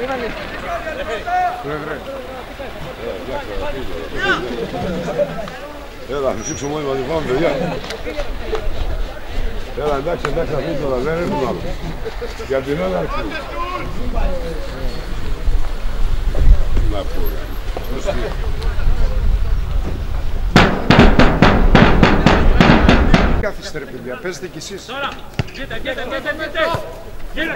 Περίμενε. Έλα, μισή ψωμόνι μαζί πάμε, παιδιά. Έλα, εντάξει, εντάξει, αφήνει τώρα, δεν έχουν άλλο. Για την ώρα αρχή. Να πω, ρε. Κάθεστε ρε παιδιά, παίζετε κι εσείς. Τώρα. Βγείτε, βγείτε, βγείτε, βγείτε. Βγείτε.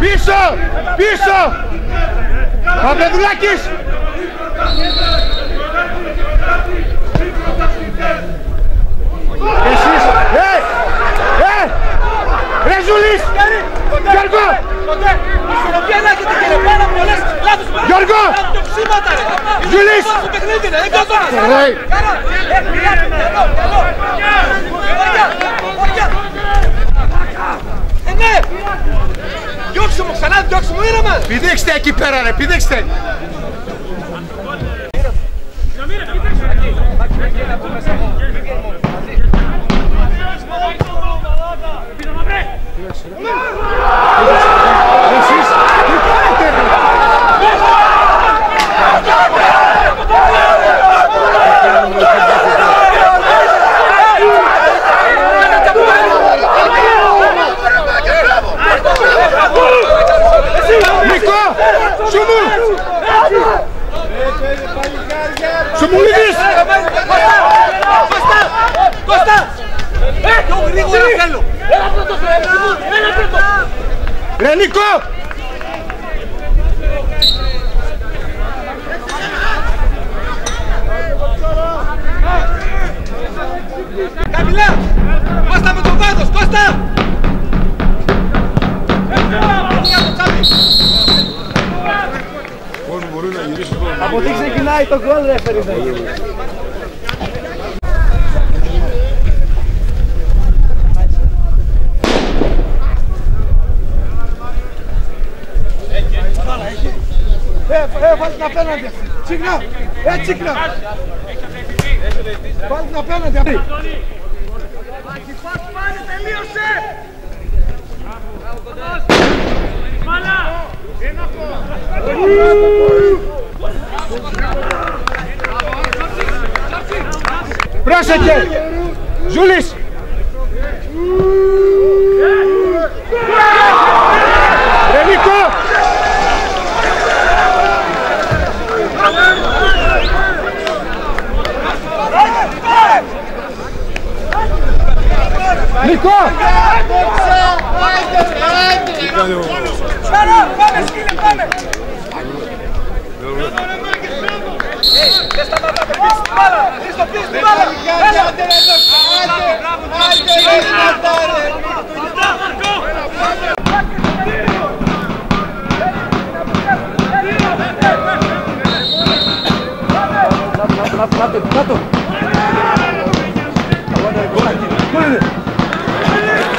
Πίσω, πίσω. Παπεδουλάκης. Εσείς, ε, ε, ρε Ζουλής, Γιώργο, Κοντέ, ισορροπία να έχετε και ρε πάρα πολλές λάθος Γιώργο! ψήματα ρε! Ζουλής! Στο παιχνίδι ρε, δεν καθόλου! Ρε. Κάρα! Ε, μιλά, εδώ, εδώ! Χωριά, χωριά! Ε, ναι! Διώξε μου, ξανά διώξε μου, ήρεμα! πηδήξτε εκεί πέρα ρε, πηδήξτε. Εσείς, τι κάνετε ρε. Νικό, σου μου. Σου μου λύγεις. Κώστα! Κώστα! Ε, πιο γρήγορα θέλω! Ένα πρώτο Ένα πρώτο! Ρε Νικό. Καμιλά! Κώστα με τον βάθος! Κώστα! Για το τσάπι! Πώς μπορεί να γυρίσει τώρα. Από τι ξεκινάει το γκολ, ρε Φερίδε. Ε, ε, βάλει την απέναντι. Τσίκνα. Ε, τσίκνα. Βάλει την απέναντι. αυτή. Πρόσεχε. Ζούλης. Ρε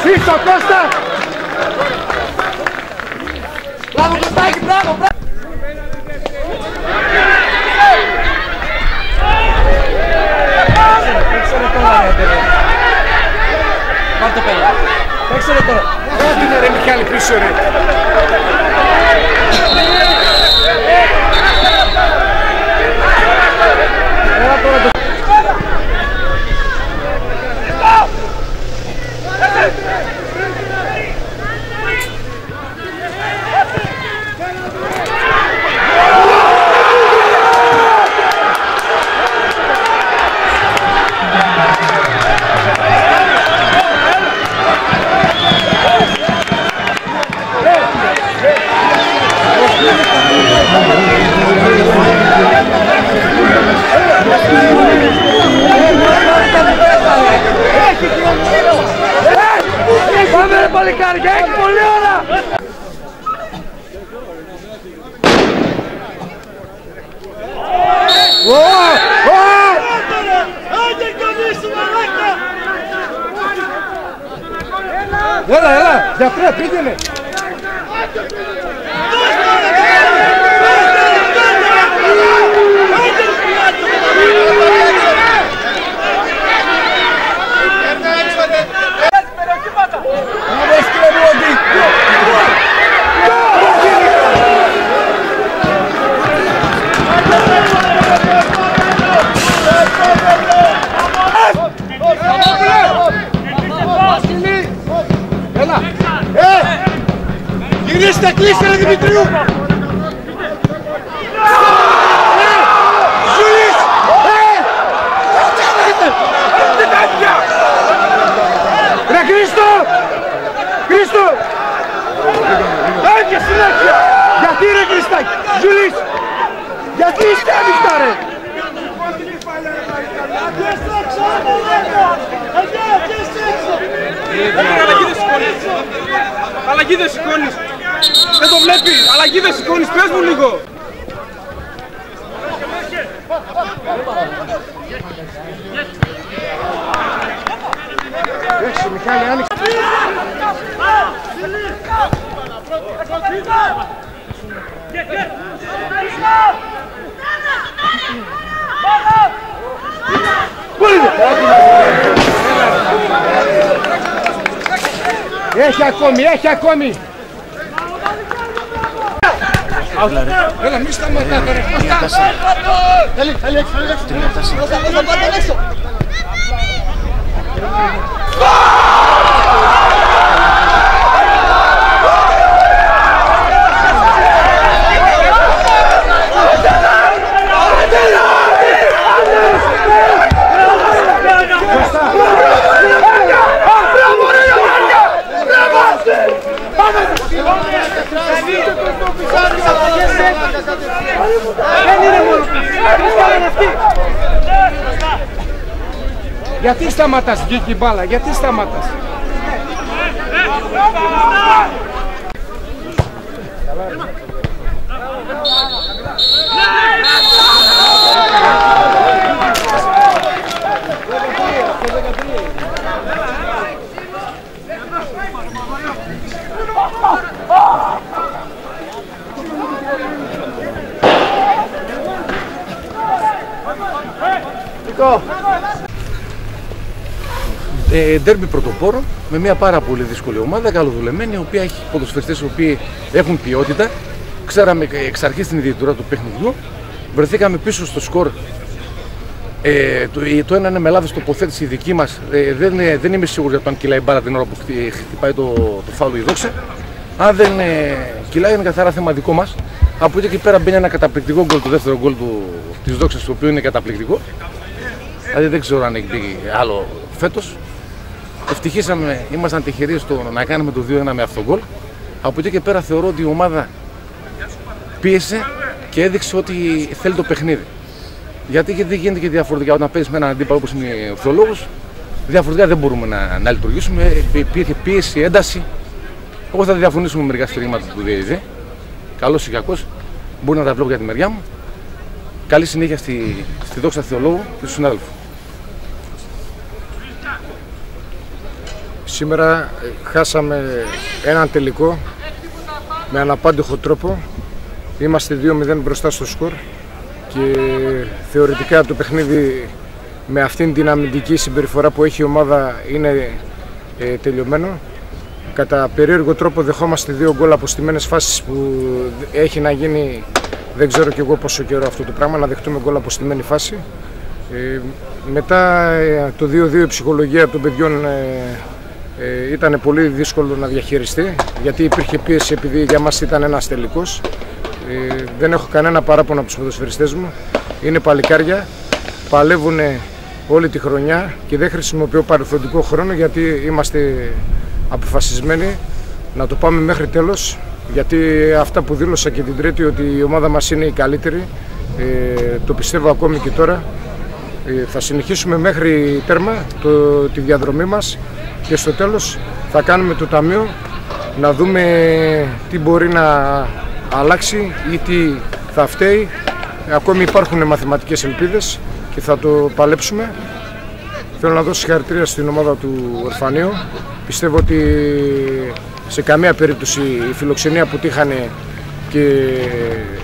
Πίσω Κώστα. Μπράβο, Κωστάκη, μπράβο, μπράβο! Πάρ' το πέρα. Παίξε ρε τώρα. Άντε ναι, ρε Μιχάλη πίσω ρε. Έλα τώρα το... Πάμε Ideme! Γυρίστε, κλείστε ρε Δημητρίου. Ε, Ζουλής, ε, τι κάνετε. Τι παιδιά. Ρε Χρήστο, Χρήστο. Έβγε συνέχεια. Γιατί ρε Χριστάκη, Ζουλής. Γιατί είστε ανοιχτά ρε. Αλλαγή δεν σηκώνεις. Αλλαγή δεν σηκώνεις. Δεν το βλέπει. Αλλαγή δεν σηκώνεις. Πες μου λίγο. Έξω Μιχάλη, άνοιξε. Έχει ακόμη, έχει ακόμη. Dale, dale, dale, dale. ¡No, no, no, no, no, no, no, no, no, μη σταματάτε ρε. Γιατί σταματάς, βγήκε η μπάλα, γιατί σταματάς; Ε, ντέρμπι πρωτοπόρο με μια πάρα πολύ δύσκολη ομάδα, καλοδουλεμένη, η οποία έχει ποδοσφαιριστές οι οποίοι έχουν ποιότητα. Ξέραμε εξ αρχής την ιδιαιτερότητα του παιχνιδιού. Βρεθήκαμε πίσω στο σκορ. Ε, το, ε, το ένα είναι με λάθος τοποθέτηση η δική μας. Ε, δεν, ε, δεν είμαι σίγουρος για το αν κυλάει η μπάλα την ώρα που χτυ- χτυπάει το, το φάουλο η δόξα. Αν δεν ε, κυλάει είναι καθαρά θέμα δικό μας. Από εκεί και πέρα μπαίνει ένα καταπληκτικό γκολ, το δεύτερο γκολ του, της δόξας, το οποίο είναι καταπληκτικό. Δηλαδή δεν ξέρω αν έχει μπει άλλο φέτος. Ευτυχήσαμε, ήμασταν τυχεροί στο να κάνουμε το 2-1 με αυτόν γκολ. Από εκεί και πέρα θεωρώ ότι η ομάδα πίεσε και έδειξε ότι θέλει το παιχνίδι. Γιατί και δεν γίνεται και διαφορετικά όταν παίζεις με έναν αντίπαλο όπως είναι ο Θεολόγος, διαφορετικά δεν μπορούμε να, να λειτουργήσουμε. Ε, Υπήρχε πίεση, ένταση. Εγώ θα διαφωνήσω με μερικά στηρίγματα του ΔΕΙΖΕ. Καλός ή κακός, μπορεί να τα βλέπω για τη μεριά μου. Καλή συνέχεια στη, στη δόξα Θεολόγου και στους συνάδελφους. Σήμερα ε, χάσαμε έναν τελικό με αναπάντηχο τρόπο. Είμαστε 2-0 μπροστά στο σκορ και θεωρητικά το παιχνίδι με αυτήν την αμυντική συμπεριφορά που έχει η ομάδα είναι ε, τελειωμένο. Κατά περίεργο τρόπο δεχόμαστε δύο γκολ από στιμένες φάσεις που έχει να γίνει δεν ξέρω κι εγώ πόσο καιρό αυτό το πράγμα να δεχτούμε γκολ από στιμένη φάση. Ε, μετά ε, το 2-2 η ψυχολογία των παιδιών ε, ε, ήταν πολύ δύσκολο να διαχειριστεί γιατί υπήρχε πίεση επειδή για μας ήταν ένας τελικός. Ε, δεν έχω κανένα παράπονο από τους ποδοσφαιριστές μου. Είναι παλικάρια, παλεύουν όλη τη χρονιά και δεν χρησιμοποιώ παρελθοντικό χρόνο γιατί είμαστε αποφασισμένοι να το πάμε μέχρι τέλος γιατί αυτά που δήλωσα και την Τρίτη ότι η ομάδα μας είναι η καλύτερη ε, το πιστεύω ακόμη και τώρα ε, θα συνεχίσουμε μέχρι τέρμα το, τη διαδρομή μας και στο τέλος θα κάνουμε το ταμείο να δούμε τι μπορεί να αλλάξει ή τι θα φταίει. Ακόμη υπάρχουν μαθηματικές ελπίδες και θα το παλέψουμε. Θέλω να δώσω συγχαρητήρια στην ομάδα του Ορφανίου. Πιστεύω ότι σε καμία περίπτωση η φιλοξενία που τύχανε και ε,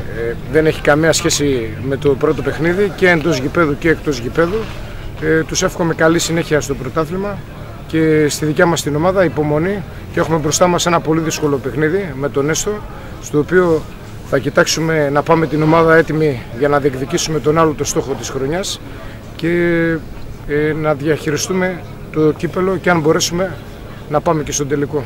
δεν έχει καμία σχέση με το πρώτο παιχνίδι και εντός γηπέδου και εκτός γηπέδου. Ε, τους εύχομαι καλή συνέχεια στο πρωτάθλημα και στη δικιά μας την ομάδα υπομονή και έχουμε μπροστά μας ένα πολύ δύσκολο παιχνίδι με τον Έστω στο οποίο θα κοιτάξουμε να πάμε την ομάδα έτοιμη για να διεκδικήσουμε τον άλλο το στόχο της χρονιάς και ε, να διαχειριστούμε το κύπελο και αν μπορέσουμε να πάμε και στον τελικό.